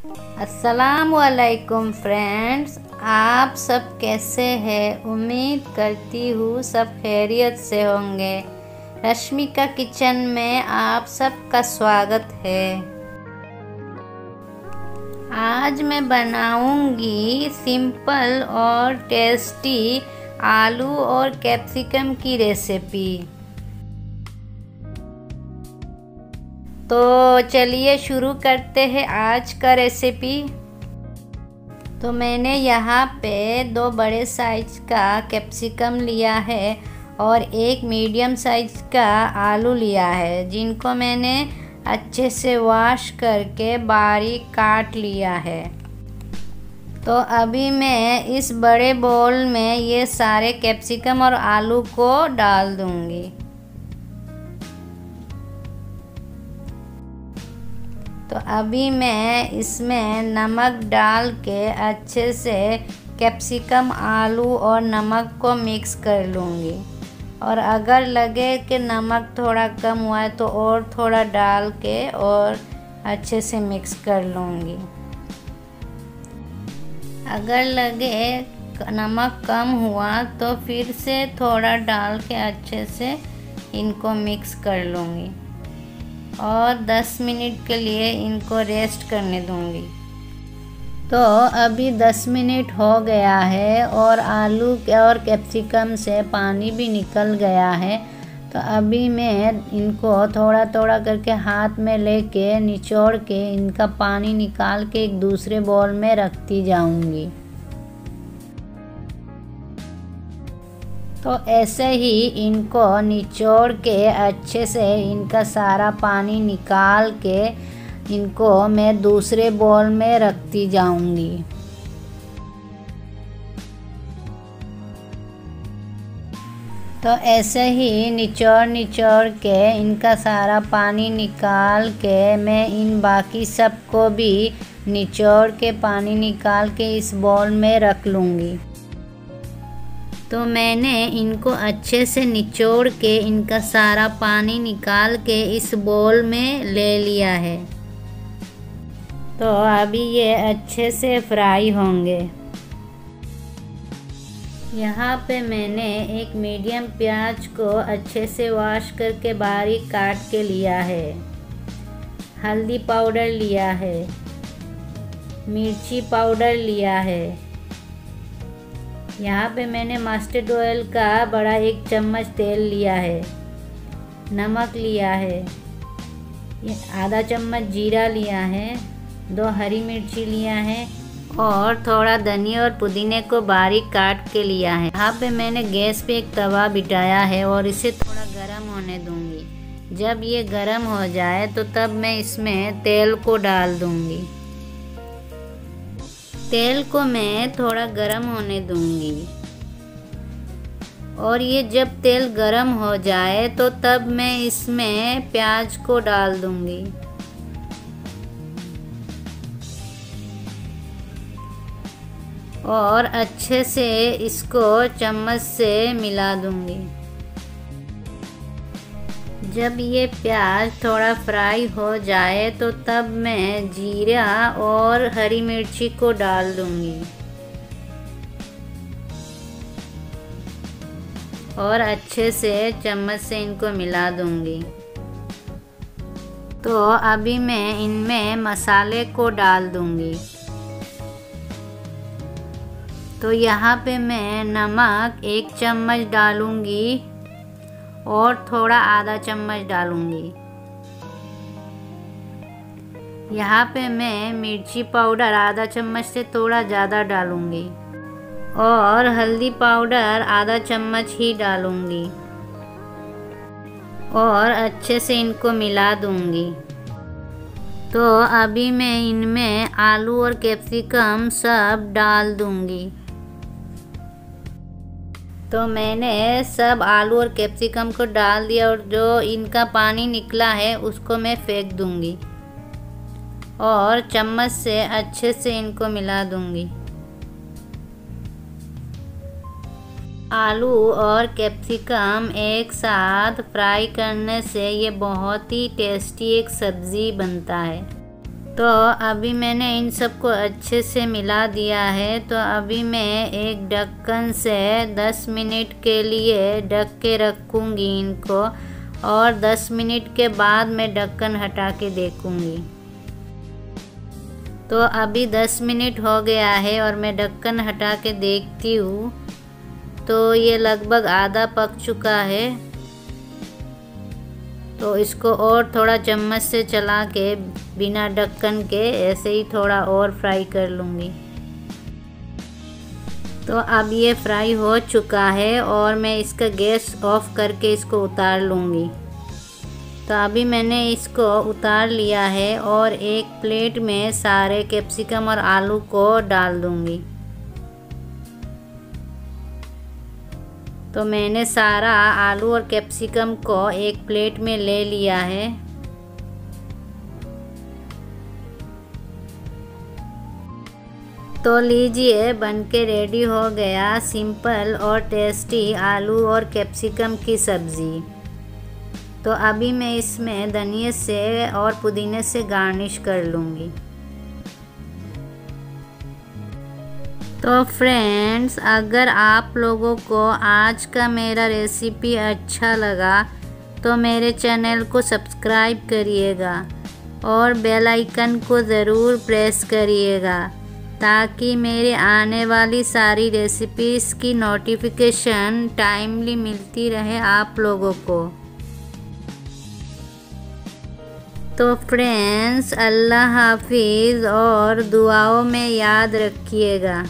अस्सलाम वालेकुम फ्रेंड्स, आप सब कैसे हैं? उम्मीद करती हूँ सब खैरियत से होंगे। रश्मिका किचन में आप सबका स्वागत है। आज मैं बनाऊँगी सिंपल और टेस्टी आलू और कैप्सिकम की रेसिपी। तो चलिए शुरू करते हैं आज का रेसिपी तो मैंने यहाँ पे दो बड़े साइज़ का कैप्सिकम लिया है और एक मीडियम साइज़ का आलू लिया है, जिनको मैंने अच्छे से वॉश करके बारीक काट लिया है। तो अभी मैं इस बड़े बोल में ये सारे कैप्सिकम और आलू को डाल दूँगी। तो अभी मैं इसमें नमक डाल के अच्छे से कैप्सिकम, आलू और नमक को मिक्स कर लूँगी। और अगर लगे कि नमक थोड़ा कम हुआ है तो और थोड़ा डाल के और अच्छे से मिक्स कर लूँगी। अगर लगे नमक कम हुआ तो फिर से थोड़ा डाल के अच्छे से इनको मिक्स कर लूँगी। और 10 मिनट के लिए इनको रेस्ट करने दूँगी। तो अभी 10 मिनट हो गया है और आलू और कैप्सिकम से पानी भी निकल गया है। तो अभी मैं इनको थोड़ा थोड़ा करके हाथ में लेके निचोड़ के इनका पानी निकाल के एक दूसरे बॉल में रखती जाऊँगी। तो ऐसे ही इनको निचोड़ के अच्छे से इनका सारा पानी निकाल के इनको मैं दूसरे बॉल में रखती जाऊँगी। तो ऐसे ही निचोड़ निचोड़ के इनका सारा पानी निकाल के मैं इन बाकी सबको भी निचोड़ के पानी निकाल के इस बॉल में रख लूँगी। तो मैंने इनको अच्छे से निचोड़ के, इनका सारा पानी निकाल के इस बोल में ले लिया है। तो अभी ये अच्छे से फ्राई होंगे। यहाँ पे मैंने एक मीडियम प्याज को अच्छे से वॉश करके बारीक काट के लिया है। हल्दी पाउडर लिया है। मिर्ची पाउडर लिया है। यहाँ पे मैंने मस्टर्ड ऑयल का बड़ा एक चम्मच तेल लिया है, नमक लिया है आधा चम्मच जीरा लिया है, दो हरी मिर्ची लिया है और थोड़ा धनिया और पुदीने को बारीक काट के लिया है। यहाँ पे मैंने गैस पे एक तवा बिठाया है और इसे थोड़ा गर्म होने दूँगी। जब ये गर्म हो जाए तो तब मैं इसमें तेल को डाल दूँगी। तेल को मैं थोड़ा गरम होने दूँगी। और ये जब तेल गरम हो जाए तो तब मैं इसमें प्याज को डाल दूँगी। और अच्छे से इसको चम्मच से मिला दूँगी। जब ये प्याज थोड़ा फ्राई हो जाए तो तब मैं जीरा और हरी मिर्ची को डाल दूँगी। और अच्छे से चम्मच से इनको मिला दूँगी। तो अभी मैं इनमें मसाले को डाल दूँगी। तो यहाँ पे मैं नमक एक चम्मच डालूँगी। और थोड़ा आधा चम्मच डालूँगी। यहाँ पे मैं मिर्ची पाउडर आधा चम्मच से थोड़ा ज़्यादा डालूँगी और हल्दी पाउडर आधा चम्मच ही डालूँगी और अच्छे से इनको मिला दूँगी। तो अभी मैं इनमें आलू और कैप्सिकम सब डाल दूँगी। तो मैंने सब आलू और कैप्सिकम को डाल दिया और जो इनका पानी निकला है, उसको मैं फेंक दूँगी। और चम्मच से अच्छे से इनको मिला दूँगी। आलू और कैप्सिकम एक साथ फ्राई करने से ये बहुत ही टेस्टी एक सब्ज़ी बनता है। तो अभी मैंने इन सबको अच्छे से मिला दिया है। तो अभी मैं एक ढक्कन से 10 मिनट के लिए ढक के रखूँगी इनको और 10 मिनट के बाद मैं ढक्कन हटा के देखूँगी। तो अभी 10 मिनट हो गया है और मैं ढक्कन हटा के देखती हूँ। तो ये लगभग आधा पक चुका है। तो इसको और थोड़ा चम्मच से चला के, बिना ढक्कन के, ऐसे ही थोड़ा और फ्राई कर लूँगी। तो अब ये फ्राई हो चुका है और मैं इसका गैस ऑफ़ करके इसको उतार लूँगी। तो अभी मैंने इसको उतार लिया है और एक प्लेट में सारे कैप्सिकम और आलू को डाल दूँगी। तो मैंने सारा आलू और कैप्सिकम को एक प्लेट में ले लिया है। तो लीजिए बन के रेडी हो गया सिंपल और टेस्टी आलू और कैप्सिकम की सब्ज़ी। तो अभी मैं इसमें धनिया से और पुदीने से गार्निश कर लूँगी। तो फ्रेंड्स, अगर आप लोगों को आज का मेरा रेसिपी अच्छा लगा तो मेरे चैनल को सब्सक्राइब करिएगा और बेल आइकन को ज़रूर प्रेस करिएगा ताकि मेरे आने वाली सारी रेसिपीज़ की नोटिफिकेशन टाइमली मिलती रहे आप लोगों को। तो फ्रेंड्स, अल्लाह हाफिज़ और दुआओं में याद रखिएगा।